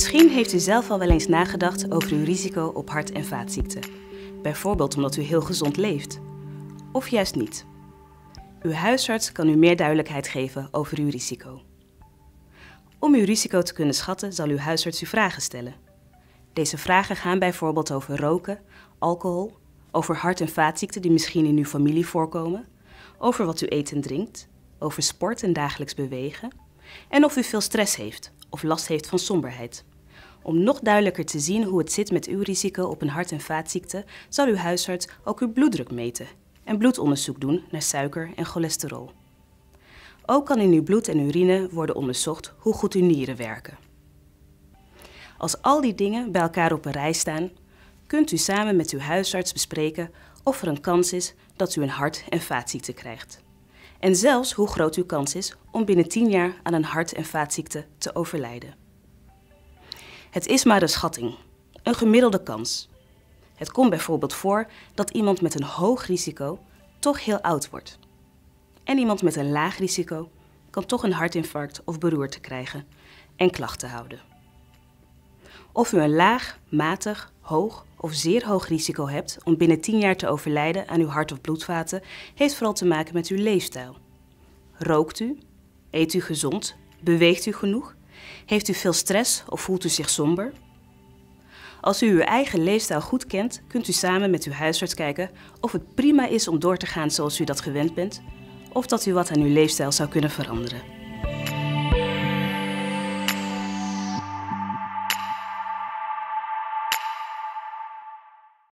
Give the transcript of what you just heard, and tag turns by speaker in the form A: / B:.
A: Misschien heeft u zelf al wel eens nagedacht over uw risico op hart- en vaatziekten. Bijvoorbeeld omdat u heel gezond leeft. Of juist niet. Uw huisarts kan u meer duidelijkheid geven over uw risico. Om uw risico te kunnen schatten zal uw huisarts u vragen stellen. Deze vragen gaan bijvoorbeeld over roken, alcohol, over hart- en vaatziekten die misschien in uw familie voorkomen, over wat u eet en drinkt, over sport en dagelijks bewegen en of u veel stress heeft of last heeft van somberheid. Om nog duidelijker te zien hoe het zit met uw risico op een hart- en vaatziekte, zal uw huisarts ook uw bloeddruk meten en bloedonderzoek doen naar suiker en cholesterol. Ook kan in uw bloed en urine worden onderzocht hoe goed uw nieren werken. Als al die dingen bij elkaar op een rij staan, kunt u samen met uw huisarts bespreken of er een kans is dat u een hart- en vaatziekte krijgt. En zelfs hoe groot uw kans is om binnen 10 jaar aan een hart- en vaatziekte te overlijden. Het is maar een schatting, een gemiddelde kans. Het komt bijvoorbeeld voor dat iemand met een hoog risico toch heel oud wordt. En iemand met een laag risico kan toch een hartinfarct of beroerte krijgen en klachten houden. Of u een laag, matig, hoog of zeer hoog risico hebt om binnen 10 jaar te overlijden aan uw hart- of bloedvaten, heeft vooral te maken met uw leefstijl. Rookt u? Eet u gezond? Beweegt u genoeg? Heeft u veel stress of voelt u zich somber? Als u uw eigen leefstijl goed kent, kunt u samen met uw huisarts kijken of het prima is om door te gaan zoals u dat gewend bent, of dat u wat aan uw leefstijl zou kunnen veranderen.